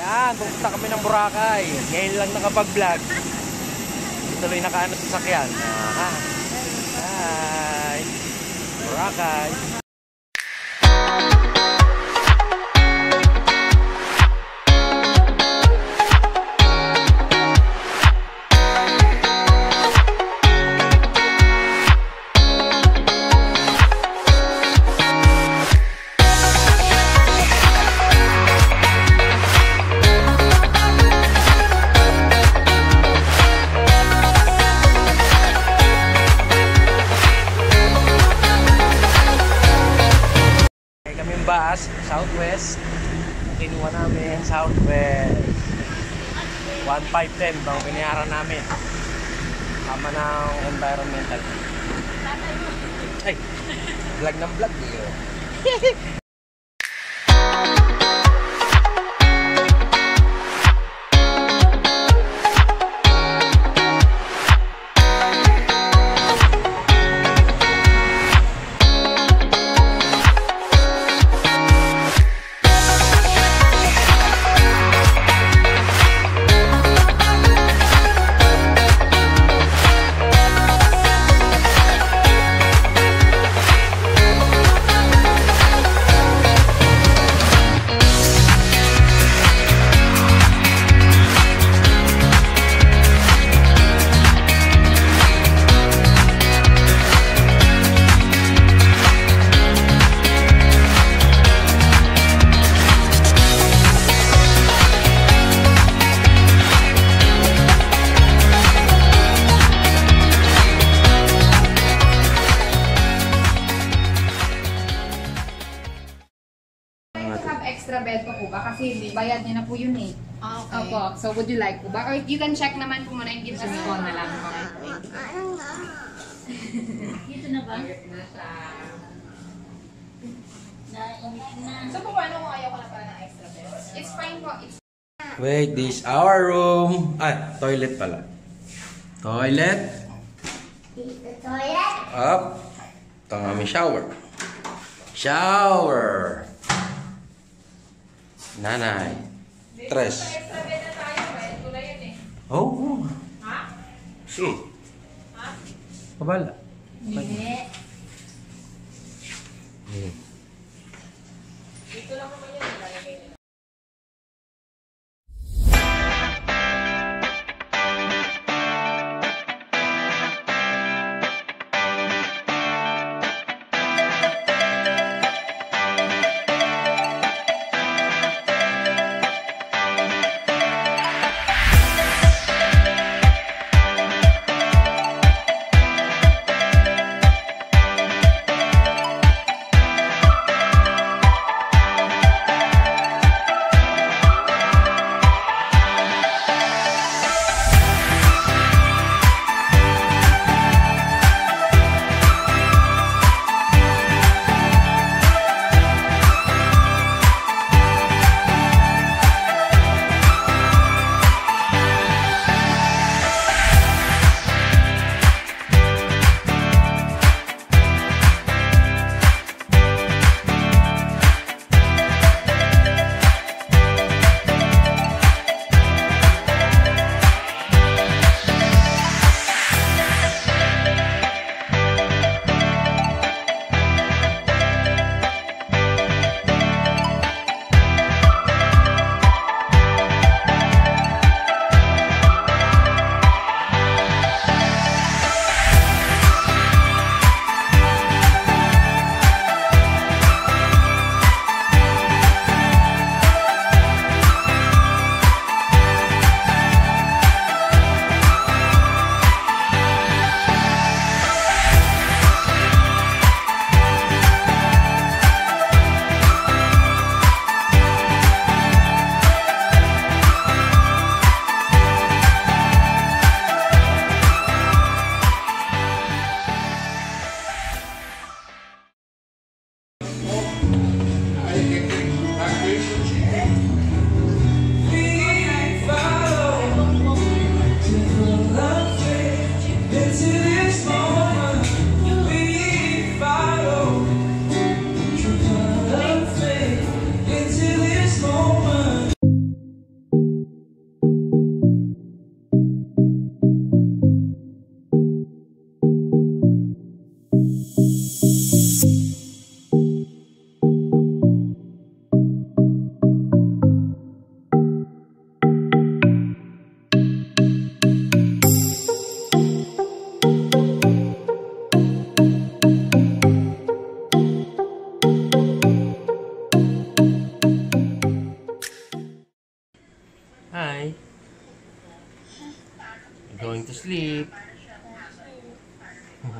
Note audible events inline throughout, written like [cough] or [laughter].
Yan, pupunta kami ng Boracay. Ngayon lang nakapag-vlog. Tuloy nakaano sa sakyan. Ah, Hi! Boracay! Bus, Southwest. Kinuha namin, Southwest. 1,510 bang binayaran namin. Tama ng environmental. Ay, vlog ng vlog eh. [laughs] po yun eh. Okay. Opo. So, would you like po ba? Or you can check naman po muna yung gives us call na lang. [laughs] Dito na ba? Na. So, po paano kung ayaw ko na pala ng extra bed? It's fine po. It's Wait, this our room. Ah, toilet pala. Toilet. Toilet? Up. Ito aming shower. Shower. Nanay. Tres. yun eh. Oh. Ha? Si. Ha? Kabala. Hindi. going to sleep. [laughs]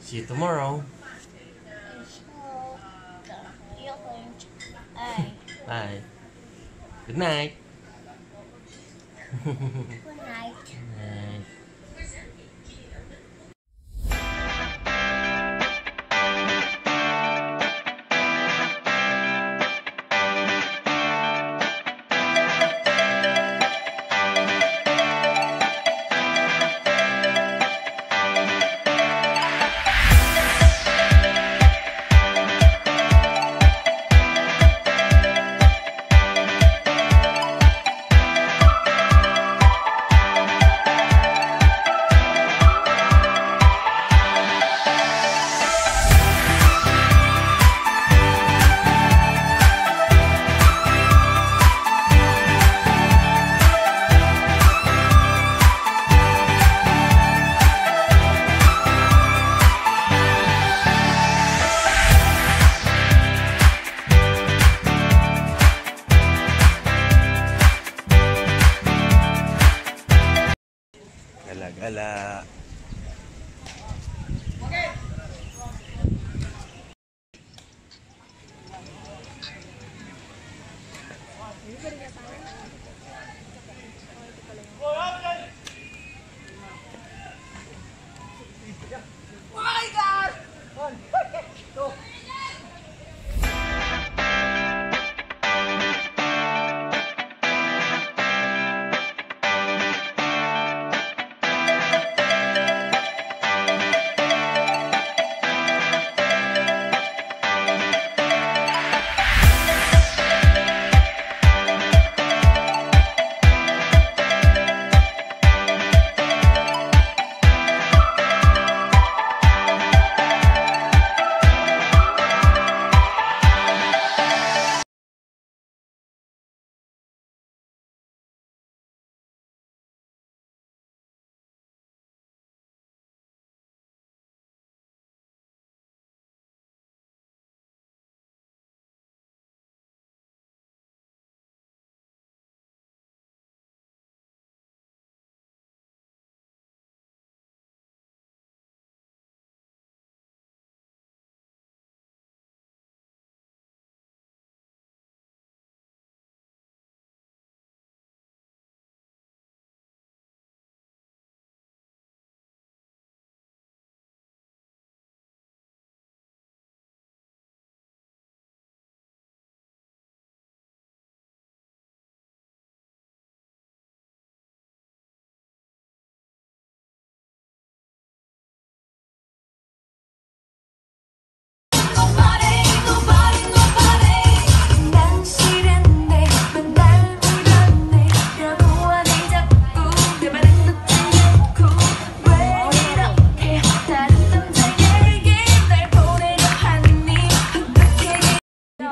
See you tomorrow. Bye. Good night. [laughs]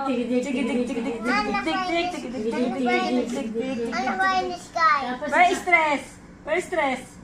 Where is stress? Where is stress?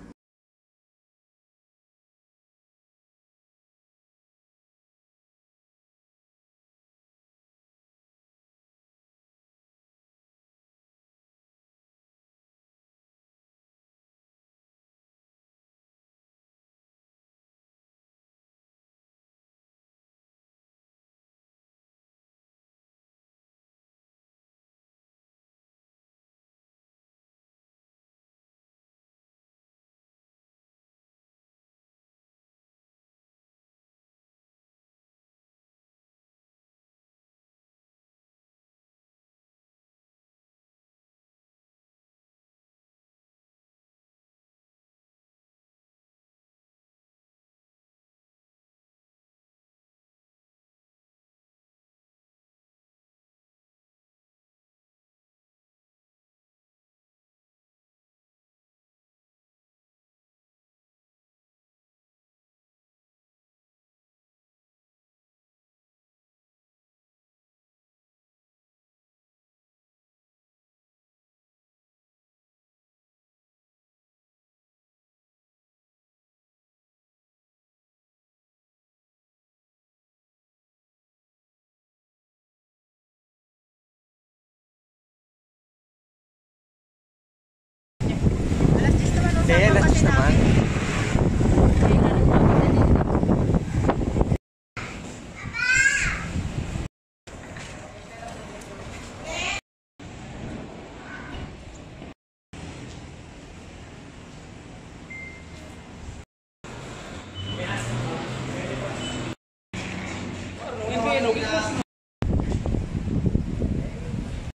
Naman.